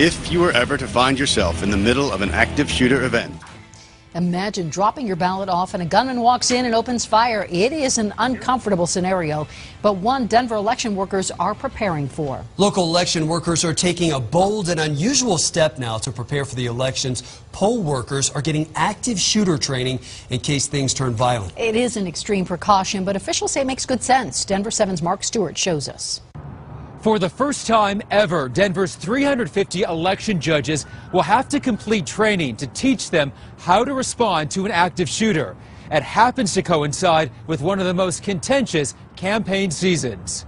If you were ever to find yourself in the middle of an active shooter event, Imagine dropping your ballot off and a gunman walks in and opens fire. It is an uncomfortable scenario, but one Denver election workers are preparing for. Local election workers are taking a bold and unusual step now to prepare for the elections. Poll workers are getting active shooter training in case things turn violent. It is an extreme precaution, but officials say it makes good sense. Denver 7's Mark Stewart shows us. For the first time ever, Denver's 350 election judges will have to complete training to teach them how to respond to an active shooter. It happens to coincide with one of the most contentious campaign seasons.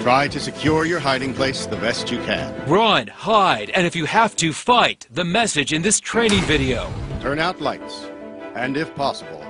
try to secure your hiding place the best you can. Run, hide, and if you have to, fight. The message in this training video. Turn out lights, and if possible,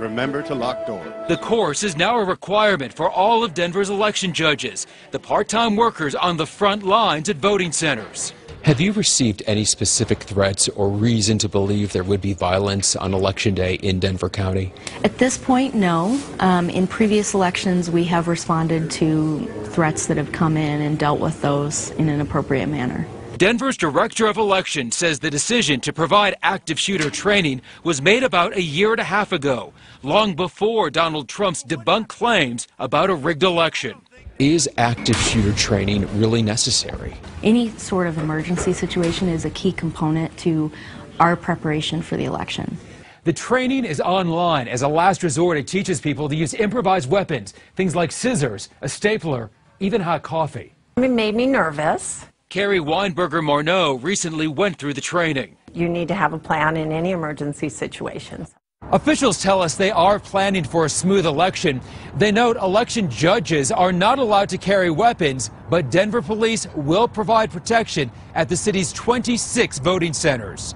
remember to lock doors. The course is now a requirement for all of Denver's election judges, the part-time workers on the front lines at voting centers. Have you received any specific threats or reason to believe there would be violence on Election Day in Denver County? At this point, no. Um, in previous elections, we have responded to threats that have come in and dealt with those in an appropriate manner. Denver's director of elections says the decision to provide active shooter training was made about a year and a half ago, long before Donald Trump's debunked claims about a rigged election. Is active shooter training really necessary? Any sort of emergency situation is a key component to our preparation for the election. The training is online. As a last resort, it teaches people to use improvised weapons, things like scissors, a stapler, even hot coffee. It made me nervous. Carrie Weinberger Morneau recently went through the training. You need to have a plan in any emergency situations. Officials tell us they are planning for a smooth election. They note election judges are not allowed to carry weapons, but Denver police will provide protection at the city's 26 voting centers.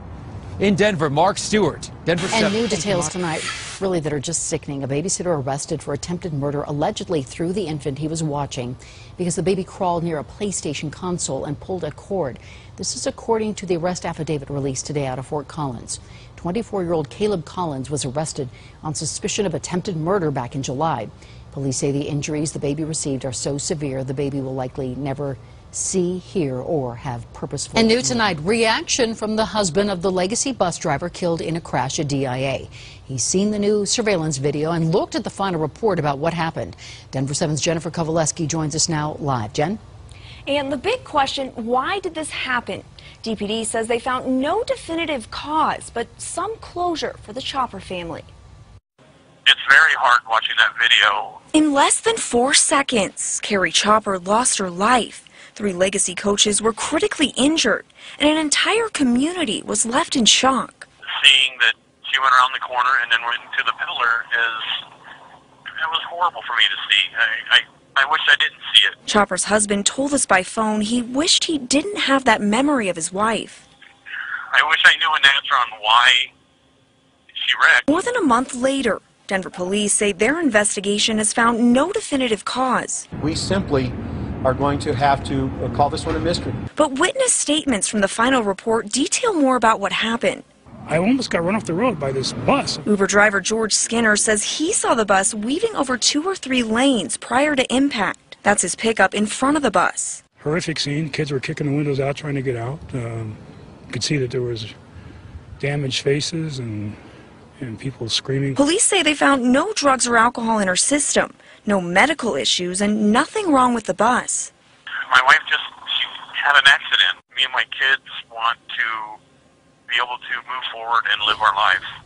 In Denver, Mark Stewart, Denver And new details tonight, really, that are just sickening. A babysitter arrested for attempted murder allegedly threw the infant he was watching because the baby crawled near a PlayStation console and pulled a cord. This is according to the arrest affidavit released today out of Fort Collins. 24 year old Caleb Collins was arrested on suspicion of attempted murder back in July. Police say the injuries the baby received are so severe the baby will likely never see, hear, or have purposeful. And new tonight, reaction from the husband of the legacy bus driver killed in a crash at DIA. He's seen the new surveillance video and looked at the final report about what happened. Denver 7's Jennifer Kovaleski joins us now live. Jen? And the big question, why did this happen? DPD says they found no definitive cause, but some closure for the Chopper family. It's very hard watching that video. In less than four seconds, Carrie Chopper lost her life. Three legacy coaches were critically injured, and an entire community was left in shock. Seeing that she went around the corner and then went into the pillar is it was horrible for me to see. I, I I wish I didn't see it. Chopper's husband told us by phone he wished he didn't have that memory of his wife. I wish I knew an answer on why she wrecked. More than a month later, Denver police say their investigation has found no definitive cause. We simply are going to have to uh, call this one a mystery. But witness statements from the final report detail more about what happened. I almost got run off the road by this bus. Uber driver George Skinner says he saw the bus weaving over two or three lanes prior to impact. That's his pickup in front of the bus. Horrific scene. Kids were kicking the windows out trying to get out. Um, you could see that there was damaged faces and and people screaming. Police say they found no drugs or alcohol in her system, no medical issues, and nothing wrong with the bus. My wife just she had an accident. Me and my kids want to be able to move forward and live our life.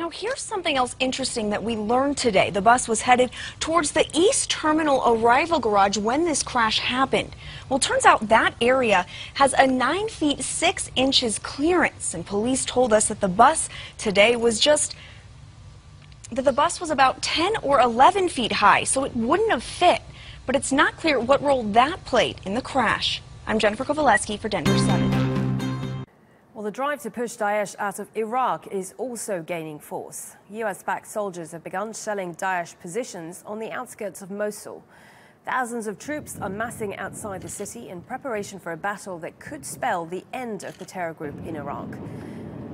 Now, here's something else interesting that we learned today. The bus was headed towards the East Terminal arrival garage when this crash happened. Well, turns out that area has a 9 feet 6 inches clearance, and police told us that the bus today was just that the bus was about 10 or 11 feet high, so it wouldn't have fit. But it's not clear what role that played in the crash. I'm Jennifer Kovaleski for Denver 7. Well, the drive to push Daesh out of Iraq is also gaining force. US backed soldiers have begun shelling Daesh positions on the outskirts of Mosul. Thousands of troops are massing outside the city in preparation for a battle that could spell the end of the terror group in Iraq.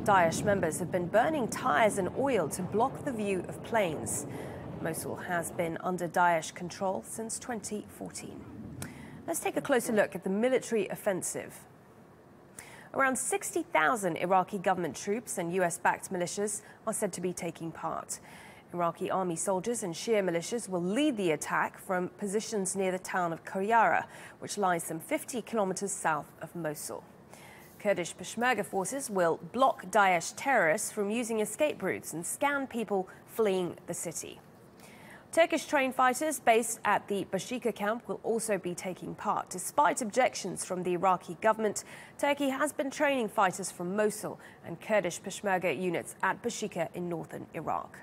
Daesh members have been burning tires and oil to block the view of planes. Mosul has been under Daesh control since 2014. Let's take a closer look at the military offensive. Around 60,000 Iraqi government troops and US backed militias are said to be taking part. Iraqi army soldiers and Shia militias will lead the attack from positions near the town of Qayyarah, which lies some 50 kilometers south of Mosul. Kurdish Peshmerga forces will block Daesh terrorists from using escape routes and scan people fleeing the city. Turkish trained fighters based at the Bashika camp will also be taking part. Despite objections from the Iraqi government, Turkey has been training fighters from Mosul and Kurdish Peshmerga units at Bashika in northern Iraq.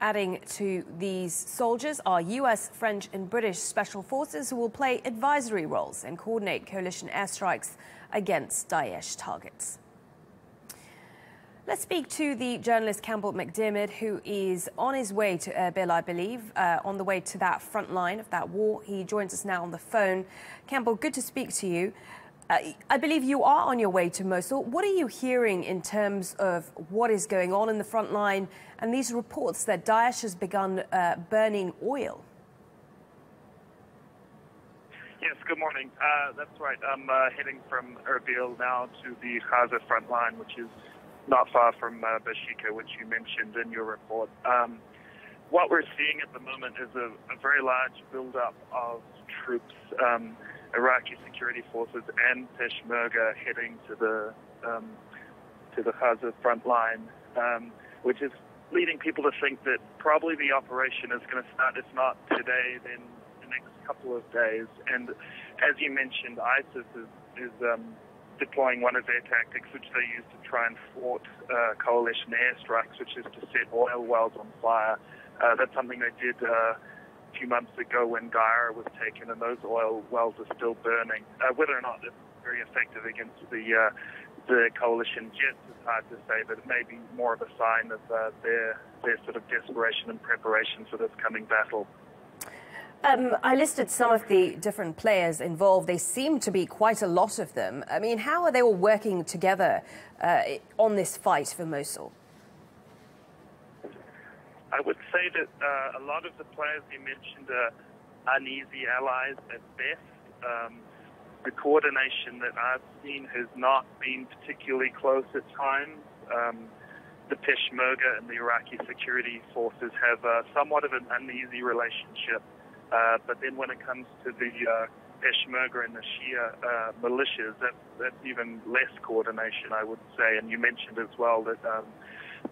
Adding to these soldiers are US, French, and British special forces who will play advisory roles and coordinate coalition airstrikes against Daesh targets. Let's speak to the journalist Campbell McDermott, who is on his way to Erbil, I believe, uh, on the way to that front line of that war. He joins us now on the phone. Campbell, good to speak to you. Uh, I believe you are on your way to Mosul. What are you hearing in terms of what is going on in the front line and these reports that Daesh has begun uh, burning oil? Yes, good morning. Uh, that's right. I'm uh, heading from Erbil now to the Khazir front line, which is not far from uh, Bashika, which you mentioned in your report. Um, what we're seeing at the moment is a, a very large buildup of troops. Um, Iraqi security forces and Peshmerga heading to the um, to the Khazir front line, um, which is leading people to think that probably the operation is going to start, if not today, then the next couple of days. And as you mentioned, ISIS is, is um, deploying one of their tactics, which they use to try and thwart uh, coalition airstrikes, which is to set oil wells on fire. Uh, that's something they did. Uh, few months ago when Qayyarah was taken, and those oil wells are still burning. Uh, whether or not it's very effective against the uh, the coalition jets is hard to say, but it may be more of a sign of uh, their their sort of desperation and preparation for this coming battle. Um, I listed some of the different players involved. They seem to be quite a lot of them. I mean, how are they all working together uh, on this fight for Mosul? I would say that uh, a lot of the players you mentioned are uneasy allies at best. Um, the coordination that I've seen has not been particularly close at times. Um, the Peshmerga and the Iraqi security forces have uh, somewhat of an uneasy relationship. Uh, but then when it comes to the uh, Peshmerga and the Shia uh, militias, that, that's even less coordination, I would say. And you mentioned as well that um,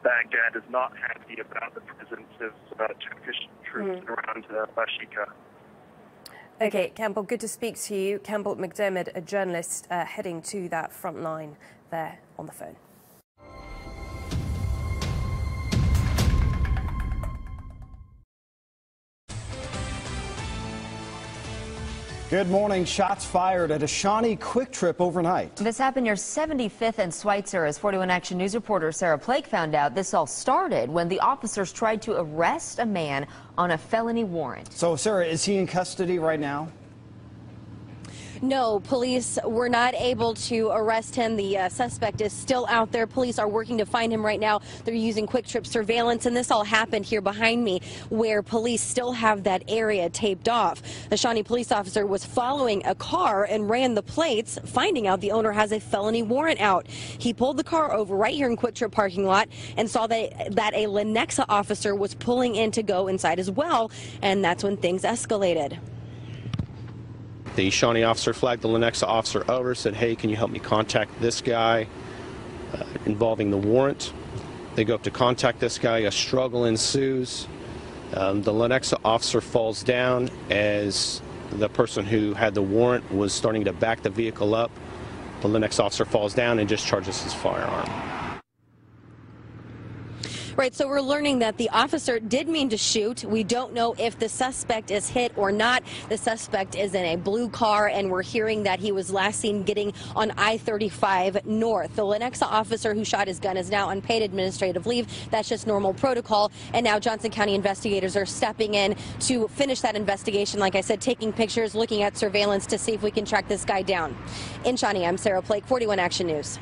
Baghdad is not happy about the presence of uh, Turkish troops mm. around uh, Bashika. Okay, Campbell, good to speak to you. Campbell McDermott, a journalist uh, heading to that front line there on the phone. Good morning. Shots fired at a Shawnee QuikTrip overnight. This happened near 75th and Switzer. As 41 Action News reporter Sarah Plake found out, this all started when the officers tried to arrest a man on a felony warrant. So, Sarah, is he in custody right now? No, police were not able to arrest him. The uh, suspect is still out there. Police are working to find him right now. They're using QuikTrip surveillance, and this all happened here behind me, where police still have that area taped off. The Shawnee police officer was following a car and ran the plates, finding out the owner has a felony warrant out. He pulled the car over right here in QuikTrip parking lot and saw that, that a Lenexa officer was pulling in to go inside as well, and that's when things escalated. The Shawnee officer flagged the Lenexa officer over, said, hey, can you help me contact this guy uh, involving the warrant? They go up to contact this guy. A struggle ensues. Um, the Lenexa officer falls down as the person who had the warrant was starting to back the vehicle up. The Lenexa officer falls down and discharges his firearm. Right, so we're learning that the officer did mean to shoot. We don't know if the suspect is hit or not. The suspect is in a blue car, and we're hearing that he was last seen getting on I-35 north. The Lenexa officer who shot his gun is now on paid administrative leave. That's just normal protocol. And now Johnson County investigators are stepping in to finish that investigation. Like I said, taking pictures, looking at surveillance to see if we can track this guy down. In Shawnee, I'm Sarah Plake, 41 Action News.